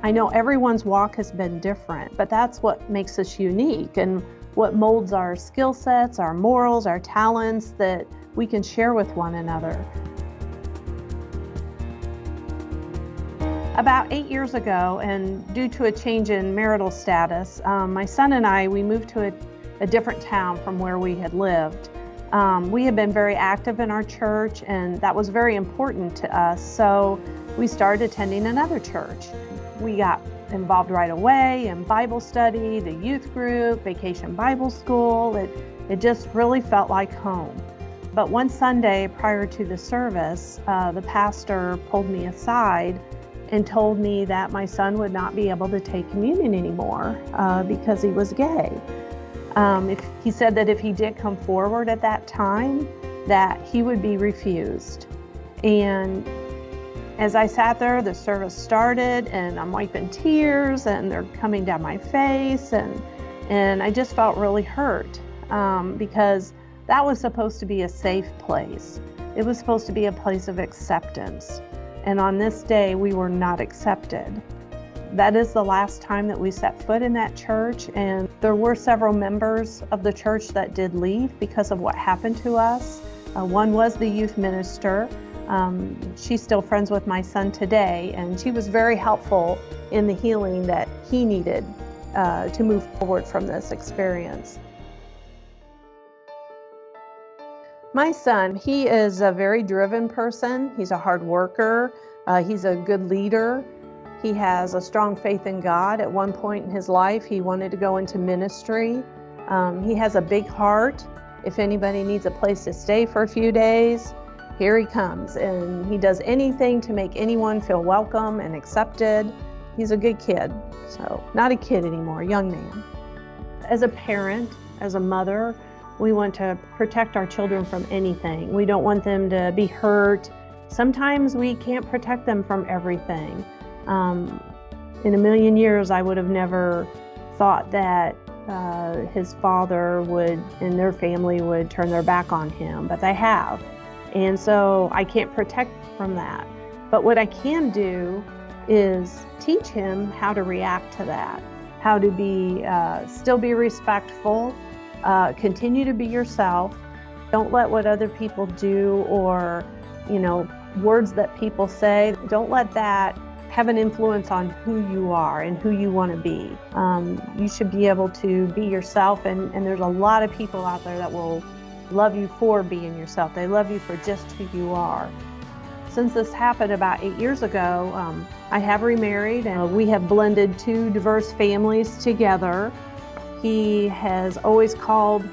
I know everyone's walk has been different, but that's what makes us unique and what molds our skill sets, our morals, our talents that we can share with one another. About eight years ago, and due to a change in marital status, um, my son and I, we moved to a, a different town from where we had lived. Um, we had been very active in our church, and that was very important to us, so we started attending another church. We got involved right away in Bible study, the youth group, vacation Bible school. It, it just really felt like home. But one Sunday prior to the service, uh, the pastor pulled me aside and told me that my son would not be able to take communion anymore uh, because he was gay. Um, if, he said that if he did come forward at that time, that he would be refused. And as I sat there, the service started, and I'm wiping tears, and they're coming down my face, and and I just felt really hurt um, because that was supposed to be a safe place. It was supposed to be a place of acceptance. And on this day, we were not accepted. That is the last time that we set foot in that church, and there were several members of the church that did leave because of what happened to us. Uh, one was the youth minister. Um, she's still friends with my son today, and she was very helpful in the healing that he needed uh, to move forward from this experience. My son, he is a very driven person. He's a hard worker. Uh, he's a good leader. He has a strong faith in God. At one point in his life, he wanted to go into ministry. Um, he has a big heart. If anybody needs a place to stay for a few days, here he comes. And he does anything to make anyone feel welcome and accepted. He's a good kid. So, not a kid anymore, young man. As a parent, as a mother, we want to protect our children from anything. We don't want them to be hurt. Sometimes we can't protect them from everything. Um, in a million years, I would have never thought that uh, his father would and their family would turn their back on him, but they have. And so I can't protect from that. But what I can do is teach him how to react to that, how to be uh, still be respectful, uh, continue to be yourself. Don't let what other people do or, you know, words that people say, don't let that have an influence on who you are and who you want to be. Um, you should be able to be yourself, and, and there's a lot of people out there that will love you for being yourself. They love you for just who you are. Since this happened about eight years ago, um, I have remarried and we have blended two diverse families together. He has always called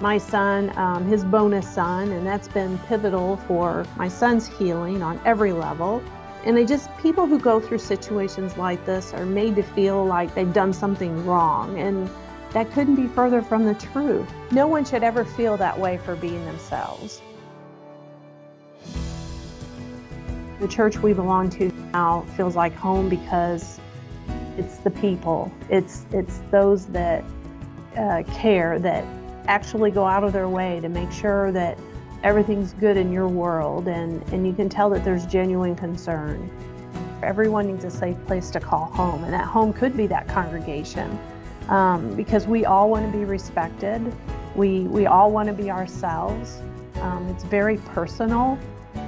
my son um, his bonus son, and that's been pivotal for my son's healing on every level. And they just, people who go through situations like this are made to feel like they've done something wrong, and that couldn't be further from the truth. No one should ever feel that way for being themselves. The church we belong to now feels like home because it's the people. It's it's those that uh, care that actually go out of their way to make sure that everything's good in your world and, and you can tell that there's genuine concern. Everyone needs a safe place to call home, and that home could be that congregation um, because we all want to be respected. We, we all want to be ourselves. Um, it's very personal.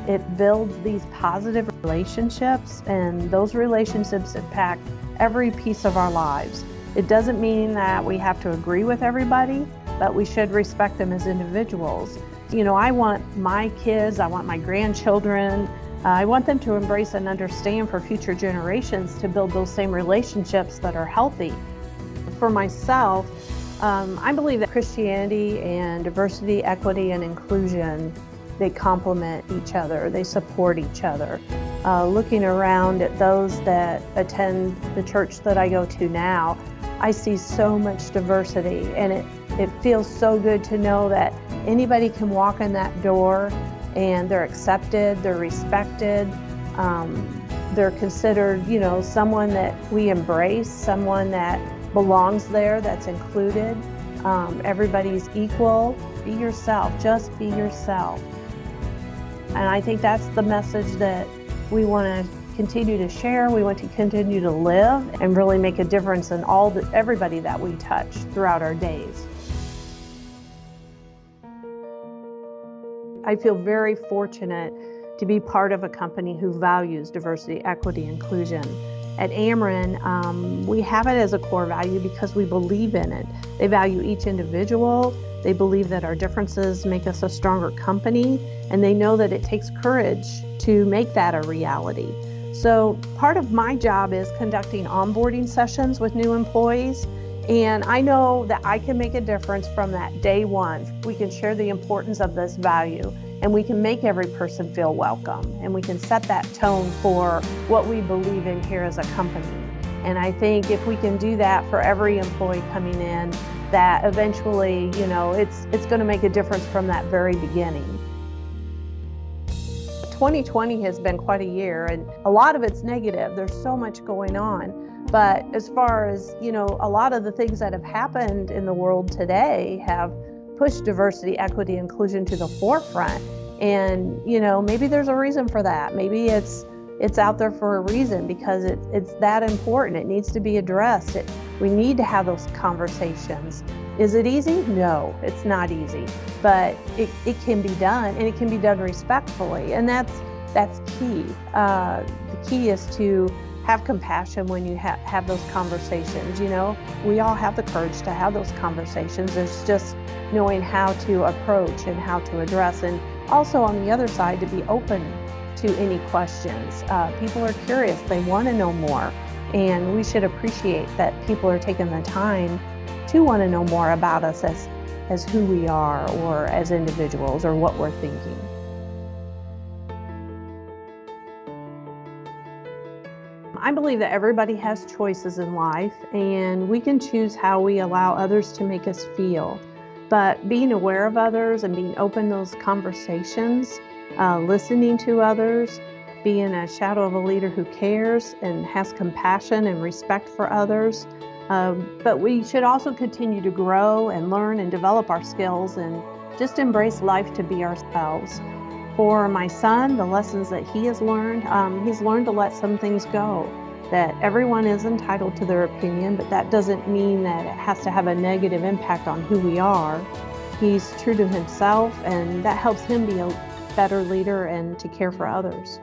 It builds these positive relationships, and those relationships impact every piece of our lives. It doesn't mean that we have to agree with everybody, but we should respect them as individuals. You know, I want my kids, I want my grandchildren, uh, I want them to embrace and understand for future generations to build those same relationships that are healthy. For myself, um, I believe that Christianity and diversity, equity, and inclusion, they complement each other, they support each other. Uh, looking around at those that attend the church that I go to now, I see so much diversity and it, it feels so good to know that anybody can walk in that door and they're accepted, they're respected, um, they're considered, you know, someone that we embrace, someone that belongs there, that's included. Um, everybody's equal. Be yourself, just be yourself. And I think that's the message that we want to continue to share. We want to continue to live and really make a difference in all the, everybody that we touch throughout our days. I feel very fortunate to be part of a company who values diversity, equity, inclusion. At Ameren, um, we have it as a core value because we believe in it. They value each individual. They believe that our differences make us a stronger company, and they know that it takes courage to make that a reality. So, part of my job is conducting onboarding sessions with new employees. And I know that I can make a difference from that day one. We can share the importance of this value and we can make every person feel welcome and we can set that tone for what we believe in here as a company. And I think if we can do that for every employee coming in, that eventually, you know, it's it's going to make a difference from that very beginning. 2020 has been quite a year and a lot of it's negative. There's so much going on. But as far as, you know, a lot of the things that have happened in the world today have push diversity, equity, inclusion to the forefront. And you know, maybe there's a reason for that. Maybe it's it's out there for a reason because it, it's that important. It needs to be addressed. It, we need to have those conversations. Is it easy? No, it's not easy, but it, it can be done and it can be done respectfully. And that's that's key. Uh, the key is to have compassion when you ha- have those conversations. You know, we all have the courage to have those conversations. It's just knowing how to approach and how to address, and also on the other side, to be open to any questions. Uh, people are curious, they want to know more, and we should appreciate that people are taking the time to want to know more about us as, as who we are, or as individuals, or what we're thinking. I believe that everybody has choices in life and we can choose how we allow others to make us feel. But being aware of others and being open to those conversations, uh, listening to others, being a shadow of a leader who cares and has compassion and respect for others. Um, but we should also continue to grow and learn and develop our skills and just embrace life to be ourselves. For my son, the lessons that he has learned, um, he's learned to let some things go. That everyone is entitled to their opinion, but that doesn't mean that it has to have a negative impact on who we are. He's true to himself, and that helps him be a better leader and to care for others.